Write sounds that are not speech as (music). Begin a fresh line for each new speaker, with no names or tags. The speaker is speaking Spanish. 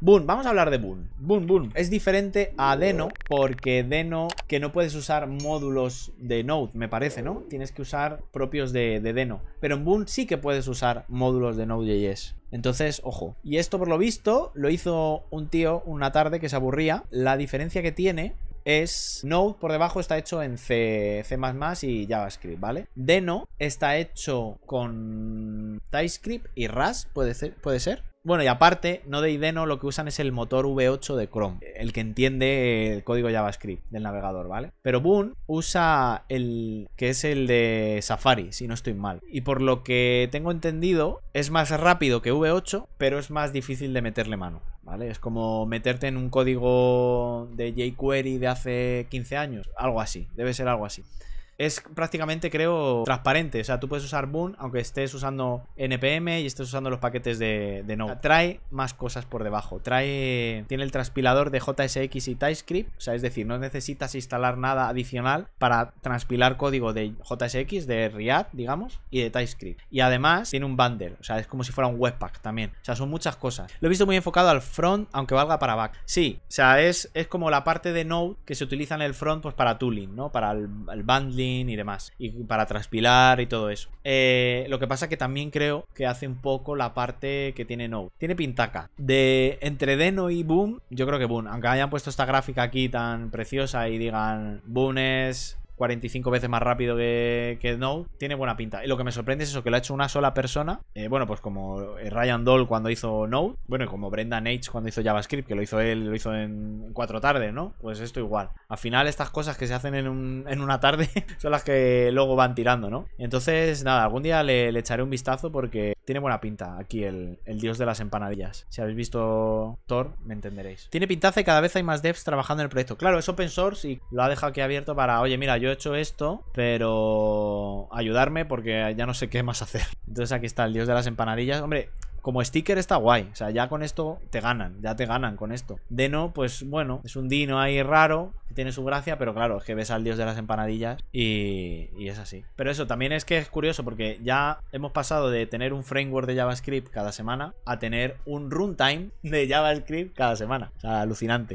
Boon, vamos a hablar de Boon. Boon, Boon. Es diferente a Deno porque Deno que no puedes usar módulos de Node, me parece, ¿no? Tienes que usar propios de, de Deno. Pero en Boon sí que puedes usar módulos de Node.js. Entonces, ojo. Y esto por lo visto lo hizo un tío una tarde que se aburría. La diferencia que tiene es Node por debajo está hecho en C, C++ y JavaScript, ¿vale? Deno está hecho con TypeScript y Rust, ¿puede ser? ¿Puede ser? Bueno, y aparte, Node y Deno lo que usan es el motor V8 de Chrome, el que entiende el código JavaScript del navegador, ¿vale? Pero Boon usa el que es el de Safari, si no estoy mal. Y por lo que tengo entendido, es más rápido que V8, pero es más difícil de meterle mano. ¿Vale? Es como meterte en un código de jQuery de hace 15 años. Algo así. Debe ser algo así es prácticamente, creo, transparente. O sea, tú puedes usar Boon aunque estés usando NPM y estés usando los paquetes de, Node. Trae más cosas por debajo. Trae. Tiene el transpilador de JSX y TypeScript. O sea, es decir, no necesitas instalar nada adicional para transpilar código de JSX, de React, digamos, y de TypeScript. Y además tiene un bundle. O sea, es como si fuera un webpack también. O sea, son muchas cosas. Lo he visto muy enfocado al front, aunque valga para back. Sí, o sea, es, es como la parte de Node que se utiliza en el front, pues para tooling, ¿no? Para el, el bundling y demás. Y para transpilar y todo eso. Eh, lo que pasa que también creo que hace un poco la parte que tiene Node. Tiene pintaca. De entre Deno y Boom, yo creo que Boom. Aunque hayan puesto esta gráfica aquí tan preciosa y digan Boom es 45 veces más rápido que, que, Node, tiene buena pinta. Y lo que me sorprende es eso, que lo ha hecho una sola persona. Eh, bueno, pues como eh, Ryan Doll cuando hizo Node, bueno, y como Brendan H cuando hizo JavaScript, que lo hizo él, lo hizo en cuatro tardes, ¿no? Pues esto igual. Al final, estas cosas que se hacen en, una tarde (laughs) son las que luego van tirando, ¿no? Entonces, nada, algún día le, echaré un vistazo porque tiene buena pinta aquí el, el, dios de las empanadillas. Si habéis visto Thor, me entenderéis. Tiene pintaza y cada vez hay más devs trabajando en el proyecto. Claro, es open source y lo ha dejado aquí abierto para, oye, mira, yo he hecho esto, pero ayudarme porque ya no sé qué más hacer. (laughs) Entonces aquí está el dios de las empanadillas. Hombre, como sticker está guay. O sea, ya con esto te ganan, ya te ganan con esto. Deno, pues bueno, es un dino ahí raro, que tiene su gracia, pero claro, es que ves al dios de las empanadillas y, y, es así. Pero eso también es que es curioso porque ya hemos pasado de tener un framework de JavaScript cada semana a tener un runtime de JavaScript cada semana. O sea, alucinante.